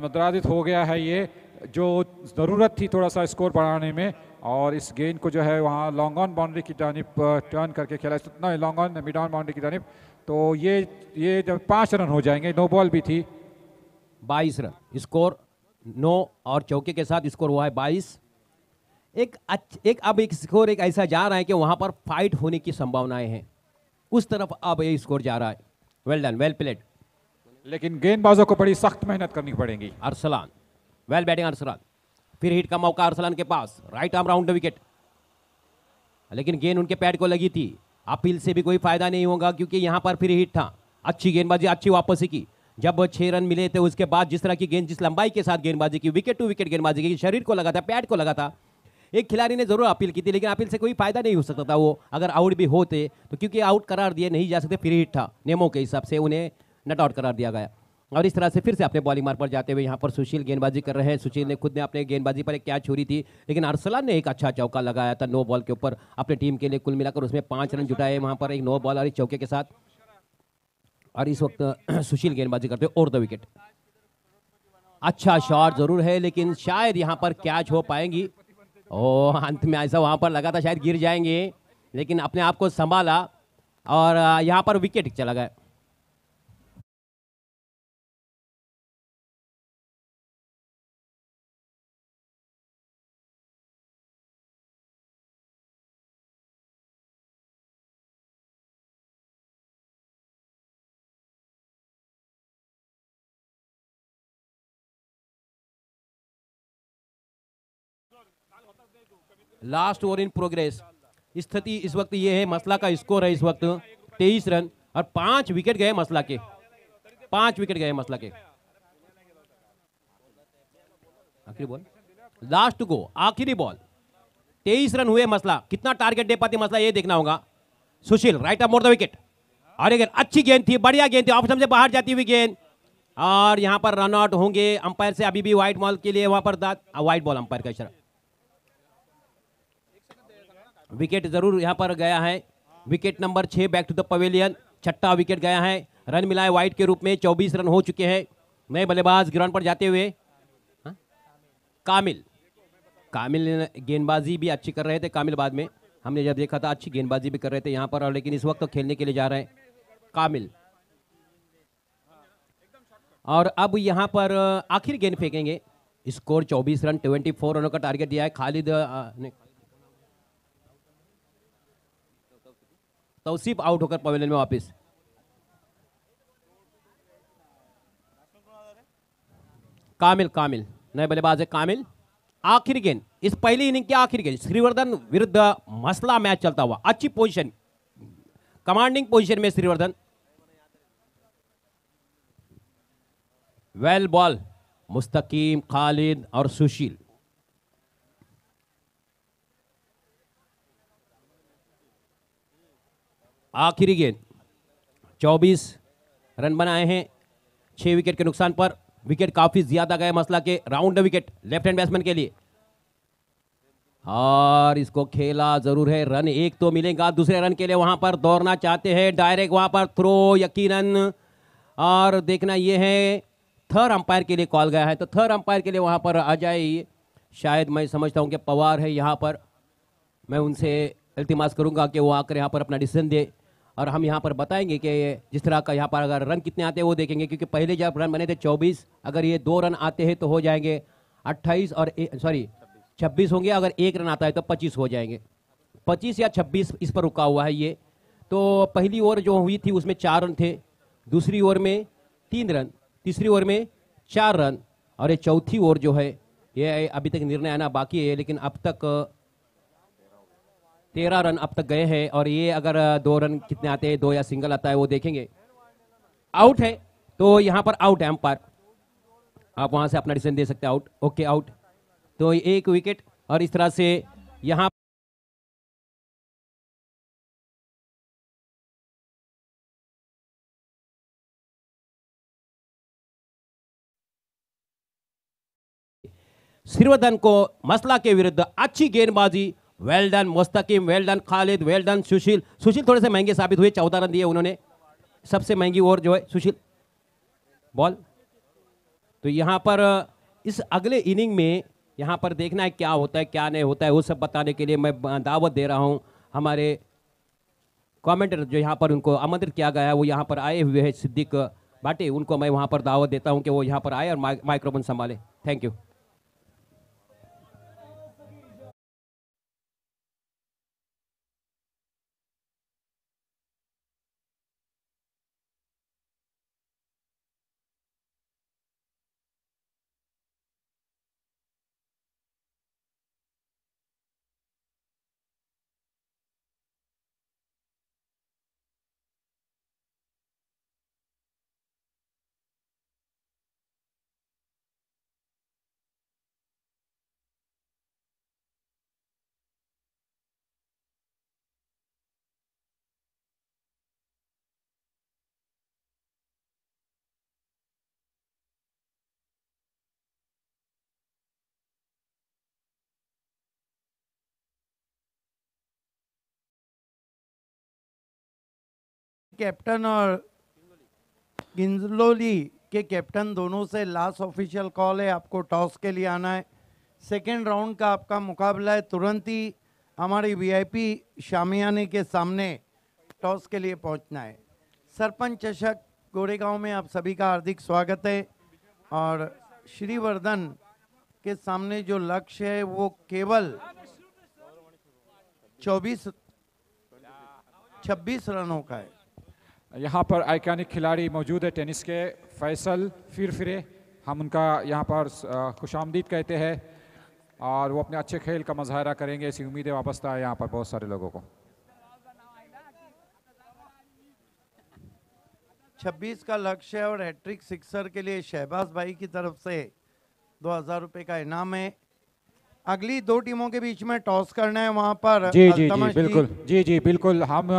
[SPEAKER 2] मदराजित हो गया है ये, जो ज़रूरत थी थोड़ा सा स्कोर बढ़ाने में, और इस गेंद को जो है वहाँ लॉन्ग ऑन बाउंड्री की जानब टर्न करके खेला। इतना long on mid on boundary की जानब तो ये ये जब पाँच रन हो जाएँगे, नो बॉल भी थी।
[SPEAKER 1] बाईस रन, स्कोर नो और चौके के साथ स्कोर हुआ है बाईस। एक एक, अब एक स्कोर एक ऐसा जा रहा है कि वहाँ पर फाइट होने की संभावनाएँ हैं। उस तरफ़ अब ये स्कोर जा रहा है। वेल डन वेल प्लेड
[SPEAKER 2] लेकिन गेंदबाजों को बड़ी सख्त मेहनत करनी पड़ेगी।
[SPEAKER 1] Arsalan well batting Arsalan. फिर हिट का मौका अरसलान के पास। राइट आर्म राउंड विकेट लेकिन गेंद उनके पैड को लगी थी। अपील से भी कोई फ़ायदा नहीं होगा क्योंकि यहाँ पर फिर हिट था। अच्छी गेंदबाजी अच्छी वापसी की। जब छह रन मिले थे उसके बाद जिस तरह की गेंद जिस लंबाई के साथ गेंदबाजी की विकेट टू विकेट गेंदबाजी की शरीर को लगा था पैड को लगा था एक खिलाड़ी ने ज़रूर अपील की थी, लेकिन अपील से कोई फ़ायदा नहीं हो सकता था वो। अगर आउट भी होते तो क्योंकि आउट करार दिए नहीं जा सकते, फिर हिट था, नियमों के हिसाब से उन्हें नट आउट करार दिया गया। और इस तरह से फिर से अपने बॉलिंग मार्ग पर जाते हुए यहाँ पर सुशील गेंदबाजी कर रहे हैं। सुशील ने खुद ने अपने गेंदबाजी पर एक कैच छोड़ी थी, लेकिन अरसलान ने एक अच्छा चौका लगाया था नो बॉल के ऊपर। अपने टीम के लिए कुल मिलाकर उसमें पाँच रन जुटाए वहाँ पर एक नो बॉल और एक चौके के साथ। और इस वक्त [clears throat] सुशील गेंदबाजी करते और द विकेट। अच्छा शॉट ज़रूर है, लेकिन शायद यहाँ पर कैच हो पाएँगी। ओ अंत में ऐसा वहाँ पर लगा था शायद गिर जाएँगे, लेकिन अपने आप को संभाला और यहाँ पर विकेट चला गया। लास्ट ओवर इन प्रोग्रेस स्थिति इस वक्त ये है, मसला का स्कोर है इस वक्त, तेईस रन और पाँच विकेट गए मसला के। पाँच विकेट गए मसला के। आखिरी बॉल लास्ट को, आखिरी बॉल तेईस रन हुए मसला। कितना टारगेट दे पाती मसला ये देखना होगा। सुशील राइट अप मोर द विकेट और एक अच्छी गेंद थी, बढ़िया गेंद थी ऑप्शन से बाहर जाती हुई गेंद। और यहाँ पर रन आउट होंगे अंपायर से अभी भी व्हाइट बॉल के लिए वहाँ पर व्हाइट बॉल अंपायर का इशारा। विकेट ज़रूर यहाँ पर गया है। विकेट नंबर छह बैक टू द पवेलियन छठा विकेट गया है। रन मिलाए वाइट के रूप में, चौबीस रन हो चुके हैं। नए बल्लेबाज ग्राउंड पर जाते हुए, हा? कामिल। कामिल गेंदबाजी भी अच्छी कर रहे थे कामिल बाद में। हमने जब देखा था, अच्छी गेंदबाजी भी कर रहे थे यहाँ पर, और लेकिन इस वक्त तो खेलने के लिए जा रहे हैं कामिल। और अब यहाँ पर, आखिर गेंद फेंकेंगे। स्कोर 24 रन 24 रनों का टारगेट दिया है। खालिद ने तौसीफ आउट होकर पवेलियन में वापस। कामिल कामिल। नए बल्लेबाज है कामिल। आखिरी गेंद। इस पहली इनिंग की आखिरी गेंद। श्रीवर्धन विरुद्ध मसला मैच चलता हुआ। अच्छी पोजीशन। कमांडिंग पोजीशन में श्रीवर्धन। Well ball. मुस्तकीम, खालिद और सुशील। आखिरी गेंद 24 रन बनाए हैं, छह विकेट के नुकसान पर। विकेट काफ़ी ज़्यादा गए मसला के round wicket left hand batsman के लिए। और इसको खेला ज़रूर है, रन एक तो मिलेगा दूसरे रन के लिए वहाँ पर दौड़ना चाहते हैं, डायरेक्ट वहाँ पर थ्रो, यकीनन। और देखना ये है, थर्ड अंपायर के लिए कॉल गया है तो थर्ड अंपायर के लिए वहाँ पर आ जाए शायद मैं समझता हूँ कि पवार है यहाँ पर। मैं उनसे इल्तिमास करूँगा कि वो आकर यहाँ पर अपना डिसीज़न दे। और हम यहाँ पर बताएँगे कि जिस तरह का यहाँ पर अगर रन कितने आते हैं वो देखेंगे, क्योंकि पहले जब रन बने थे 24 अगर ये दो रन आते हैं तो हो जाएँगे 28 और सॉरी 26 होंगे, अगर एक रन आता है तो 25 हो जाएँगे। 25 या 26 इस पर रुका हुआ है ये। तो पहली ओवर जो हुई थी उसमें चार रन थे, दूसरी ओवर में तीन रन, तीसरी ओवर में चार रन, और ये चौथी ओवर जो है, ये अभी तक निर्णय आना बाकी है, लेकिन अब तक तेरह रन अब तक गए हैं और ये अगर दो रन कितने आते हैं, दो या सिंगल आता है, वो देखेंगे। आउट है तो यहाँ पर आउट है अंपायर आप वहाँ से अपना डिसीज़न दे सकते हैं आउट ओके आउट तो एक विकेट और इस तरह से यहाँ सिरवदन को मसला के विरुद्ध अच्छी गेंदबाजी well done Mustakim well done Khalid well done Sushil Sushil थोड़े से महँगे साबित हुए, चौदह रन दिए उन्होंने। सबसे महँगी ओवर जो है सुशील बॉल तो यहाँ पर इस अगले इनिंग में यहाँ पर देखना है क्या होता है, क्या नहीं होता है, वो सब बताने के लिए मैं दावत दे रहा हूँ। हमारे कमेंटर जो यहाँ पर उनको आमंत्रित किया गया है, वो यहाँ पर आए हुए हैं, सिद्दीक बाटे। उनको मैं वहाँ पर दावत देता हूँ कि वो यहाँ पर आए और माइक्रोफोन संभाले। थैंक यू
[SPEAKER 3] कैप्टन और गिंजलोली के कैप्टन दोनों से लास्ट ऑफिशियल कॉल है, आपको टॉस के लिए आना है। सेकेंड राउंड का आपका मुकाबला है, तुरंत ही हमारी वीआईपी शामियाने के सामने टॉस के लिए पहुँचना है। सरपंच चषक गोरेगांव में आप सभी का हार्दिक स्वागत है और श्रीवर्धन के सामने जो लक्ष्य है, वो केवल 24 26 रनों का है।
[SPEAKER 2] यहाँ पर आइकॉनिक खिलाड़ी मौजूद है टेनिस के फैसल फिर फिरे हम उनका यहाँ पर खुश आमदीद कहते हैं। और वो अपने अच्छे खेल का मुजाहरा करेंगे ऐसी उम्मीदें वाबस्ता है यहाँ पर बहुत सारे लोगों को।
[SPEAKER 3] 26 का लक्ष्य और हैट्रिक सिक्सर के लिए शहबाज भाई की तरफ़ से दो हज़ार रुपए का इनाम है। अगली दो टीमों के बीच में टॉस करना है वहाँ पर।
[SPEAKER 2] जी जी जी बिल्कुल। जी जी बिल्कुल। हम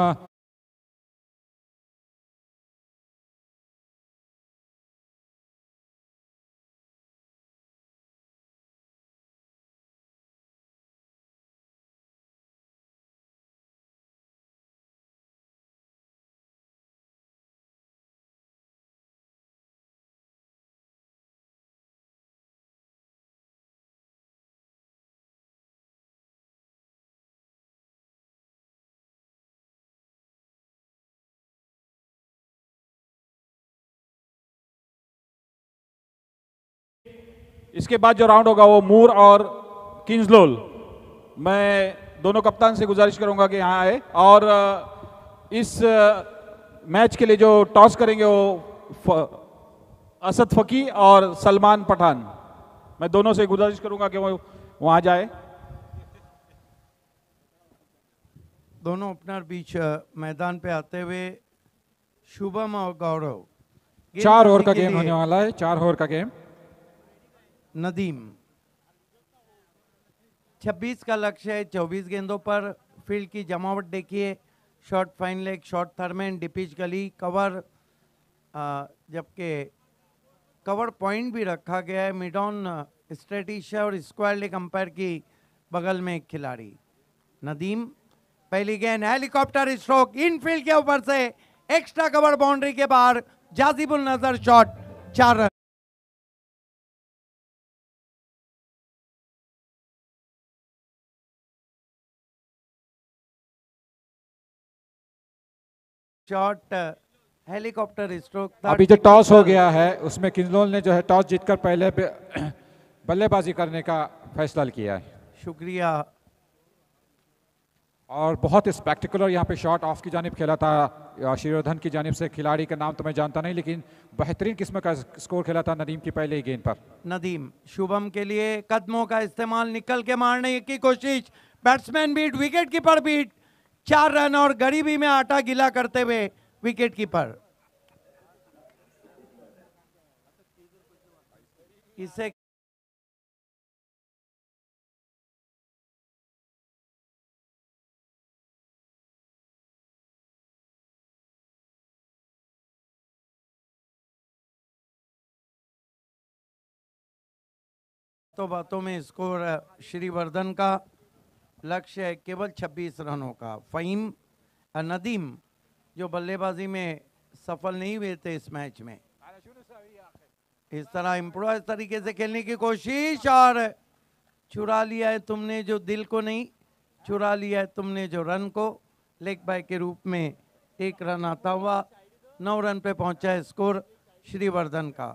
[SPEAKER 2] इसके बाद जो राउंड होगा वो मूर और किंग्सलोल मैं दोनों कप्तान से गुजारिश करूँगा कि यहाँ आए और इस मैच के लिए जो टॉस करेंगे वो असद फकी और सलमान पठान। मैं दोनों से गुजारिश करूँगा कि वो वहाँ जाए।
[SPEAKER 3] दोनों ओपनर बीच मैदान पे आते हुए शुभम और गौरव।
[SPEAKER 2] चार ओवर का गेम होने वाला है चार ओवर का गेम।
[SPEAKER 3] नदीम। 26 का लक्ष्य है 24 गेंदों पर फ़ील्ड की जमावट देखिए। Short fine leg short third man डिपिच gully, cover जबकि कवर पॉइंट भी रखा गया है। मिड ऑन स्ट्रेटिशा और स्क्वायर लेग अंपायर की बगल में एक खिलाड़ी। नदीम, पहली गेंद, हेलीकॉप्टर स्ट्रोक, इनफील्ड के ऊपर से एक्स्ट्रा कवर बाउंड्री के बाहर जाजिबुल नज़र शॉट, चार रन। शॉट हेलीकॉप्टर स्ट्रोक
[SPEAKER 2] अभी जो टॉस हो गया है उसमें किंजलोल ने जो है टॉस जीतकर पहले [clears throat] बल्लेबाजी करने का फैसला किया है।
[SPEAKER 3] शुक्रिया।
[SPEAKER 2] और बहुत स्पेक्टिकुलर यहाँ पे शॉट ऑफ़ की जानब खेला था श्रीवर्धन की जानब से खिलाड़ी का नाम तो मैं जानता नहीं लेकिन बेहतरीन किस्म का स्कोर खेला था नदीम की पहले ही गेंद पर।
[SPEAKER 3] नदीम शुभम के लिए कदमों का इस्तेमाल निकल के मारने की कोशिश batsman beat wicket keeper beat चार रन और गरीबी में आटा गिला करते हुए विकेट कीपर इसे तो बातों में स्कोर श्रीवर्धन का लक्ष्य है केवल 26 रनों का। फ़हीम नदीम, जो बल्लेबाजी में सफल नहीं हुए थे इस मैच में। इस तरह इम्प्रोवाइज तरीके से खेलने की कोशिश और चुरा लिया है तुमने जो दिल को नहीं चुरा लिया है तुमने जो रन को। लेग बाय के रूप में एक रन आता हुआ, नौ रन पे पहुँचा है स्कोर श्रीवर्धन का।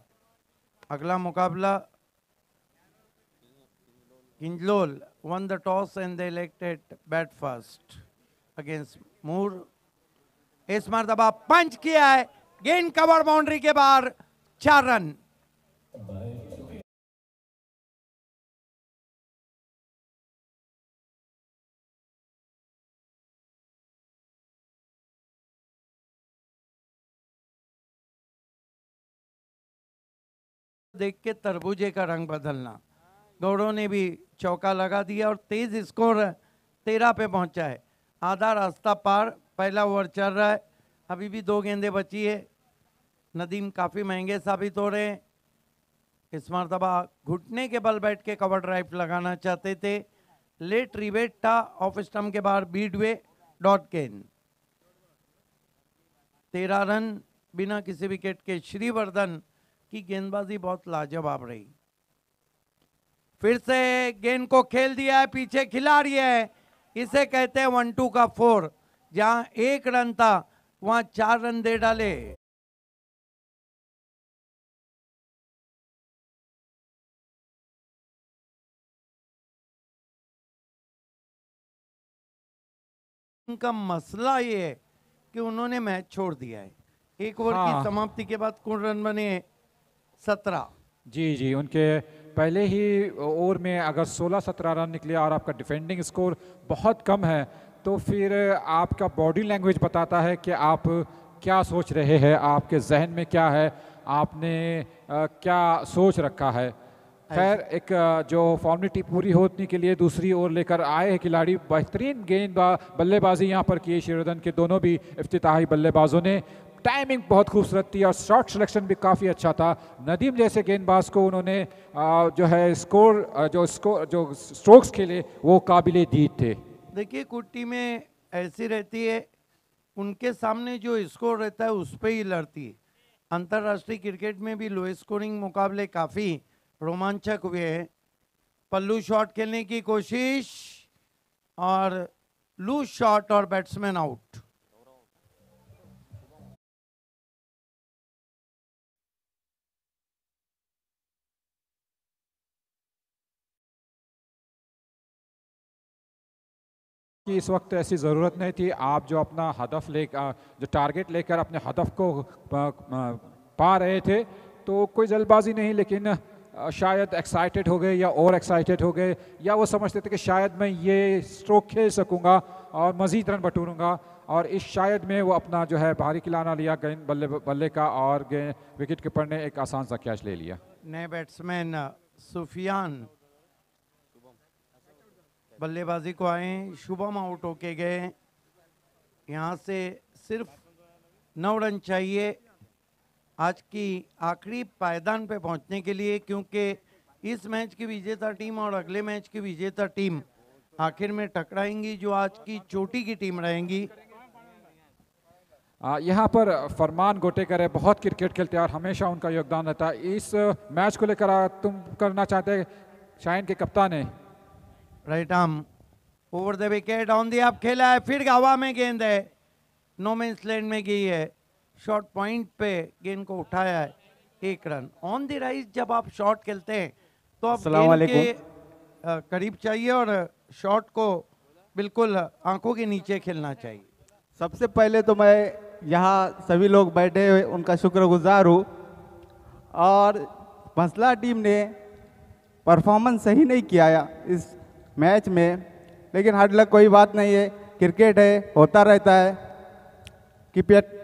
[SPEAKER 3] अगला मुकाबला Kinjlol won the toss and they elected bat first against Moore. इस मरतबा पंच किया है गेंद कवर बाउंड्री के बाहर चार रन देख के तरबूजे का रंग बदलना गौड़ों ने भी चौका लगा दिया और तेज स्कोर तेरह पे पहुँचा है। आधा रास्ता पार, पहला ओवर चल रहा है। अभी भी दो गेंदे बची है। नदीम काफ़ी महँगे साबित हो रहे हैं। इस मरतबा घुटने के बल बैठ के कवर ड्राइव लगाना चाहते थे। लेट रिवेट था ऑफ़ स्टम्प के बाहर बीट हुए डॉट गेंद तेरह रन बिना किसी विकेट के श्रीवर्धन की गेंदबाजी बहुत लाजवाब रही। फिर से गेंद को खेल दिया है पीछे खिलाड़ी है। इसे कहते हैं वन टू का फोर जहाँ एक रन था वहाँ चार रन दे डाले। उनका मसला ये है कि उन्होंने मैच छोड़ दिया है। एक ओवर
[SPEAKER 2] हाँ।
[SPEAKER 3] की समाप्ति के बाद कुल रन बने? सत्रह।
[SPEAKER 2] जी जी उनके पहले ही ओवर में अगर 16-17 रन निकले और आपका डिफेंडिंग स्कोर बहुत कम है तो फिर आपका बॉडी लैंग्वेज बताता है कि आप क्या सोच रहे हैं आपके जहन में क्या है आपने क्या सोच रखा है। खैर एक जो फॉर्मेलिटी पूरी होने के लिए दूसरी ओर लेकर आए हैं खिलाड़ी बेहतरीन गेंद बल्लेबाजी यहाँ पर किए श्रीवर्धन के दोनों भी इफ्तिताही बल्लेबाजों ने। टाइमिंग बहुत खूबसूरत थी और शॉट सिलेक्शन भी काफ़ी अच्छा था। नदीम जैसे गेंदबाज को उन्होंने जो है स्कोर जो स्कोर जो स्ट्रोक्स खेले, वो काबिल दीद थे।
[SPEAKER 3] देखिए कुछ में ऐसी रहती है, उनके सामने जो स्कोर रहता है, उस पर ही लड़ती है। अंतर्राष्ट्रीय क्रिकेट में भी लो स्कोरिंग मुकाबले काफ़ी रोमांचक हुए हैं। पल्लू शॉट खेलने की कोशिश और लूज शॉट और बैट्समैन आउट
[SPEAKER 2] कि इस वक्त ऐसी ज़रूरत नहीं थी। आप जो अपना हदफ ले जो टारगेट लेकर अपने हदफ को पा रहे थे तो कोई जल्दबाजी नहीं, लेकिन शायद एक्साइटेड हो गए या और एक्साइटेड हो गए, या वो समझते थे कि शायद मैं ये स्ट्रोक खेल सकूँगा और मज़ीद रन बटूरूँगा, और इस शायद में वो अपना जो है भारी खिलाना लिया, गेंद बल्ले बल्ले का, और गेंद विकेट कीपर ने एक आसान सा कैच ले लिया।
[SPEAKER 3] नए बैट्समैन सुफियान बल्लेबाजी को आए, शुभम आउट होके गए। यहाँ से सिर्फ़ नौ रन चाहिए आज की आखिरी पायदान पे पहुँचने के लिए, क्योंकि इस मैच की विजेता टीम और अगले मैच की विजेता टीम आखिर में टकराएँगी, जो आज की चोटी की टीम रहेंगी।
[SPEAKER 2] यहाँ पर फरमान गोटेकर है, बहुत क्रिकेट खेलते हैं और हमेशा उनका योगदान रहता है। इस मैच को लेकर तुम करना चाहते हैं, शाइन के कप्तान है।
[SPEAKER 3] Right arm. Over the wicket on दी आप खेला है फिर हवा में गेंद है। नो मीन्स लैंड में गई है। शॉर्ट पॉइंट पे गेंद को उठाया है एक रन। ऑन दी राइज जब आप शॉट खेलते हैं तो आप गेंद के करीब चाहिए और शॉट को बिल्कुल आँखों के नीचे खेलना चाहिए।
[SPEAKER 4] सबसे पहले तो मैं यहाँ सभी लोग बैठे हुए उनका शुक्रगुजार हूँ। और भंसला टीम ने परफॉर्मेंस सही नहीं किया इस मैच में लेकिन हार्ड लग कोई बात नहीं है। क्रिकेट है होता रहता है। Cricket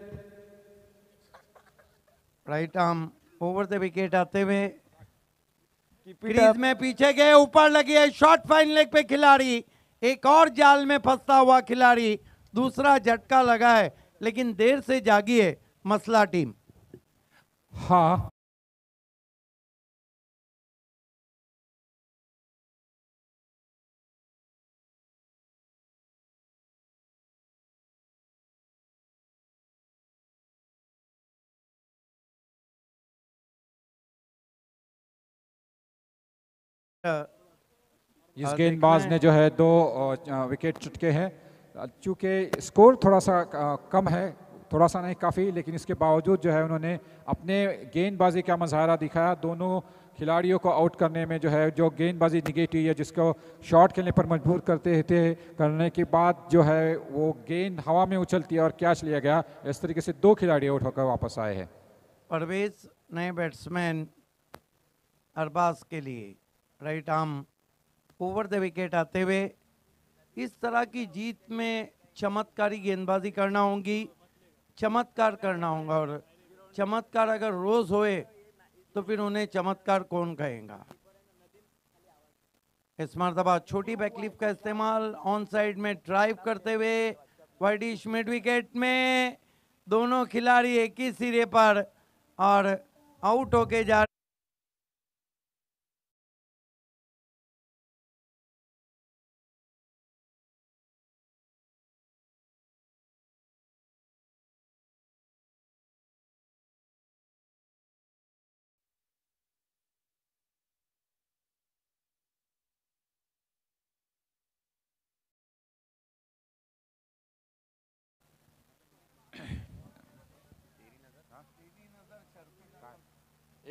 [SPEAKER 3] right arm over the wicket आते हुए क्रीज में पीछे गए ऊपर लगी है शॉर्ट फाइन लेग पे खिलाड़ी। एक और जाल में फंसता हुआ खिलाड़ी दूसरा झटका लगा है लेकिन देर से जागी है मसला टीम।
[SPEAKER 2] हाँ। इस
[SPEAKER 3] हाँ,
[SPEAKER 2] गेंदबाज ने जो है दो विकेट चुटके हैं। चूँकि स्कोर थोड़ा सा कम है थोड़ा सा नहीं काफ़ी लेकिन इसके बावजूद जो है उन्होंने अपने गेंदबाजी का मजहरा दिखाया। दोनों खिलाड़ियों को आउट करने में जो है जो गेंदबाजी निगेटिव है जिसको शॉट खेलने पर मजबूर करते थे करने के बाद जो है वो गेंद हवा में उछलती है और कैच लिया गया। इस तरीके से दो खिलाड़ी आउट होकर वापस आए हैं।
[SPEAKER 3] परवेज नए बैट्समैन अरबाज के लिए। Right arm, over the wicket आते हुए, इस तरह की जीत में चमत्कारी गेंदबाजी करना होगी, चमत्कार करना होगा और चमत्कार अगर रोज होए तो फिर उन्हें चमत्कार कौन कहेगा? इस मरतबा छोटी बैकलिफ का इस्तेमाल ऑन साइड में ड्राइव करते हुए वाइडिश मिड विकेट में दोनों खिलाड़ी एक ही सिरे पर और आउट होके जा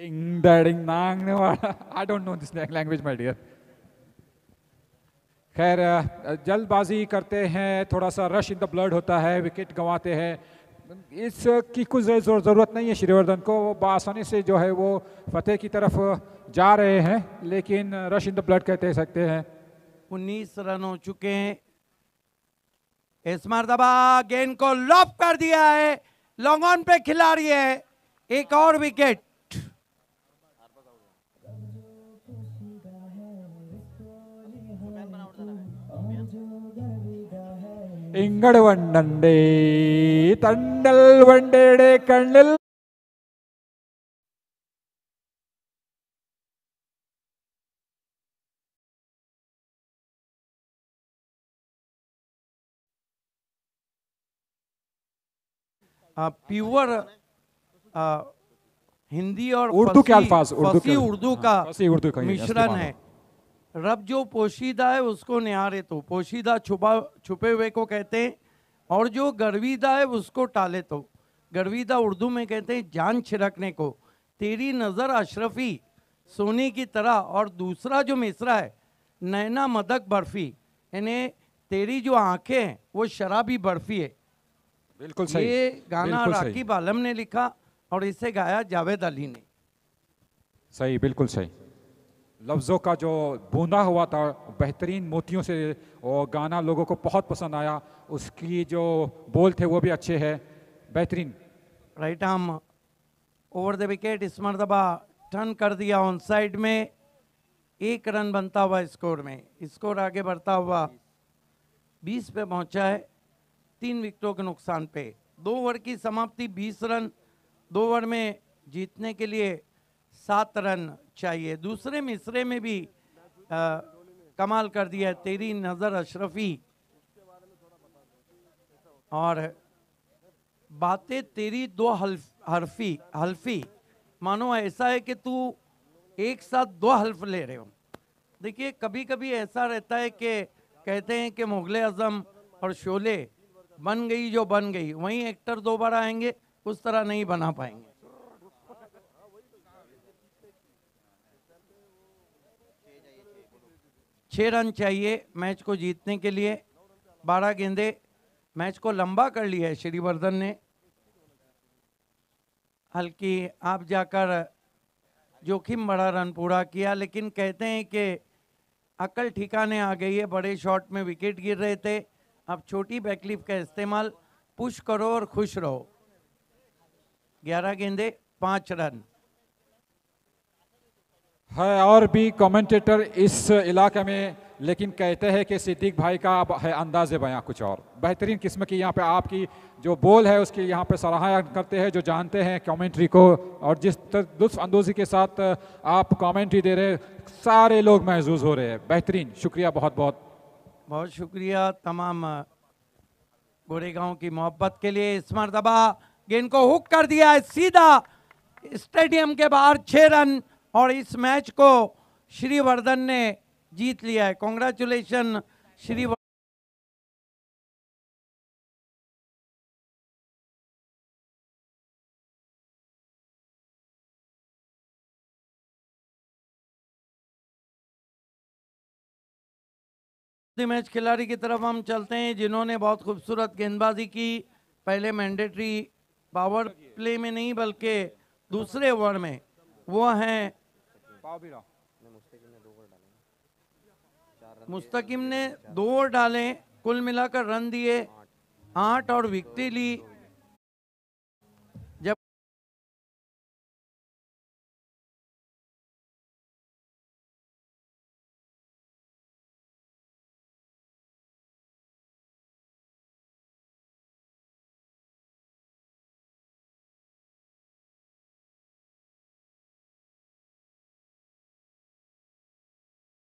[SPEAKER 2] I don't know this language, my dear. खैर जल्दबाजी करते हैं थोड़ा सा रश इन द ब्लड होता है विकेट गंवाते हैं। इसकी कुछ ज़रूरत नहीं है श्रीवर्धन को। वो बआसानी से जो है वो फतेह की तरफ़ जा रहे हैं लेकिन रश इन द ब्लड कहते सकते हैं।
[SPEAKER 3] 19 रन हो चुके हैं। इस मरतबा गेंद को लॉप कर दिया है। लॉन्ग ऑन पे खिलाड़ी है। एक और विकेट
[SPEAKER 2] ഇങ്ങട് വണ്ടേ തണ്ടൽ വണ്ടയുടെ കണ്ണിൽ
[SPEAKER 3] प्योर हिंदी और
[SPEAKER 2] उर्दू के
[SPEAKER 3] फसी-
[SPEAKER 2] अल्फाज, उर्दू
[SPEAKER 3] फसी
[SPEAKER 2] के-
[SPEAKER 3] उर्दू
[SPEAKER 2] हाँ,
[SPEAKER 3] का
[SPEAKER 2] फसी उर्दू का ही
[SPEAKER 3] मिश्रण
[SPEAKER 2] इस्तेमाल
[SPEAKER 3] है रब जो पोशीदा है उसको निहारे तो। पोशीदा छुपा छुपे हुए को कहते हैं और जो गर्विदा है उसको टाले तो। गर्विदा उर्दू में कहते हैं जान छिड़कने को। तेरी नज़र अशरफी सोने की तरह। और दूसरा जो मिसरा है नैना मदक बर्फ़ी। यानी तेरी जो आँखें हैं वो शराबी बर्फ़ी है।
[SPEAKER 2] बिल्कुल सही।
[SPEAKER 3] ये गाना राकीब आलम ने लिखा और इसे गाया जावेद अली ने।
[SPEAKER 2] सही बिल्कुल सही। लफ्ज़ों का जो बूंदा हुआ था, बेहतरीन मोतियों से वो गाना लोगों को बहुत पसंद आया। उसकी जो बोल थे वो भी अच्छे हैं। बेहतरीन।
[SPEAKER 3] Right arm over the wicket इस मरतबा टर्न कर दिया ऑन साइड में। एक रन बनता हुआ स्कोर में। स्कोर आगे बढ़ता हुआ 20 पे पहुँचा है। तीन विकेटों के नुकसान पे। दो ओवर की समाप्ति 20 रन। दो ओवर में जीतने के लिए सात रन चाहिए। दूसरे मिसरे में भी आ, कमाल कर दिया तेरी नज़र अशरफी। और बातें तेरी दो हल्फ हरफी हल्फी। मानो ऐसा है कि तू एक साथ दो हल्फ ले रहे हो। देखिए कभी कभी ऐसा रहता है कि कहते हैं कि मुगल अज़म और शोले बन गई जो बन गई वहीं एक्टर दोबारा आएँगे उस तरह नहीं बना पाएँगे। छः रन चाहिए मैच को जीतने के लिए। बारह गेंदे, मैच को लंबा कर लिया है श्रीवर्धन ने। हल्की आप जाकर जोखिम बड़ा रन पूरा किया, लेकिन कहते हैं कि अकल ठिकाने आ गई है, बड़े शॉट में विकेट गिर रहे थे। अब छोटी बैकलिप का इस्तेमाल, पुश करो और खुश रहो। ग्यारह गेंदे, पाँच रन।
[SPEAKER 2] है और भी कमेंटेटर इस इलाके में, लेकिन कहते हैं कि सिद्दीक भाई का अब है अंदाज बयां कुछ और। बेहतरीन किस्म की यहाँ पे आपकी जो बोल है, उसकी यहाँ पे सराहना करते हैं, जो जानते हैं कमेंट्री को, और जिस लुत्फ अंदोजी के साथ आप कमेंट्री दे रहे सारे लोग महजूज हो रहे हैं। बेहतरीन। शुक्रिया बहुत बहुत
[SPEAKER 3] बहुत शुक्रिया तमाम गोरेगांव की मोहब्बत के लिए इस मरतबा। गेंद को हुक कर दिया है सीधा। स्टेडियम के बाहर छह रन और इस मैच को श्रीवर्धन ने जीत लिया है। कॉन्ग्रेचुलेशन श्री मैच खिलाड़ी की तरफ़ हम चलते हैं, जिन्होंने बहुत खूबसूरत गेंदबाजी की। पहले मैंडेटरी पावर प्ले में नहीं, बल्कि दूसरे ओवर में। वो हैं। मुस्तकिम ने दो ओवर डाले कुल मिलाकर रन दिए आठ और विकटें ली।